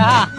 kono